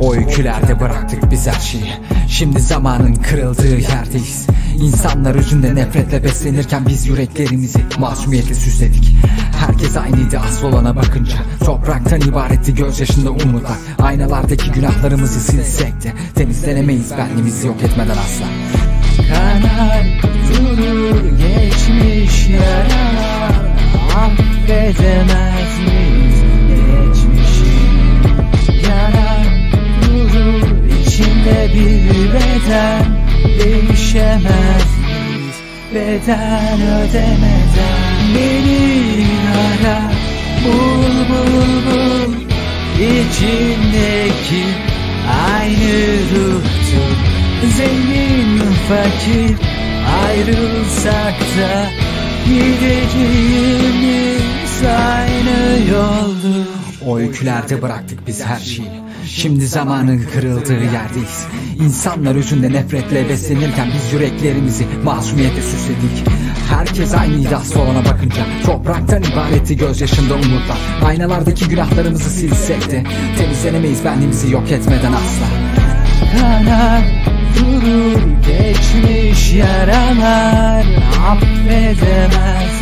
O öykülerde bıraktık biz her şeyi. Şimdi zamanın kırıldığı yerdeyiz. İnsanlar yüzünde nefretle beslenirken biz yüreklerimizi masumiyetle süsledik. Herkes aynıydı asıl olana bakınca. Topraktan ibaretti gözyaşında umutlar. Aynalardaki günahlarımızı silsek de Temizlenemeyiz benliğimizi yok etmeden asla. Kanar durur geçmiş bedel ödemeden Beni ara. Bul bul bul. İçindeki aynı ruhtur Zengin fakir ayrılsak da Gideceğimiz öykülerde bıraktık biz her şeyi. Şimdi zamanın kırıldığı yerdeyiz. İnsanlar yüzünde nefretle beslenirken biz yüreklerimizi masumiyetle süsledik. Herkes aynıydı aslı olana bakınca. Topraktan ibaretti gözyaşında umutlar. Aynalardaki günahlarımızı silsek de Temizlenemeyiz benliğimizi yok etmeden asla. Kanar durur geçmiş yaralar Affedemez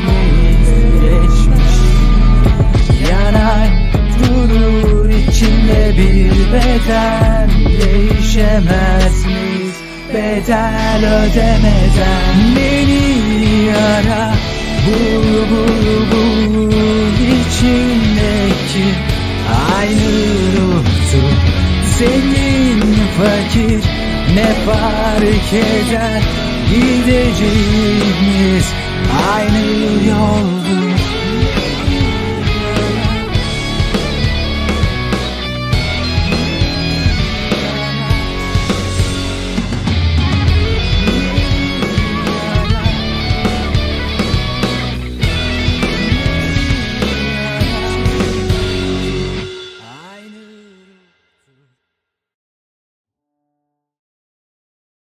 bir beden Değişemez miyiz? Bedel ödemeden Beni ara bul bul bul içindeki aynı ruhtu. Zengin fakir ne fark eder? Gideceğimiz aynı yoldur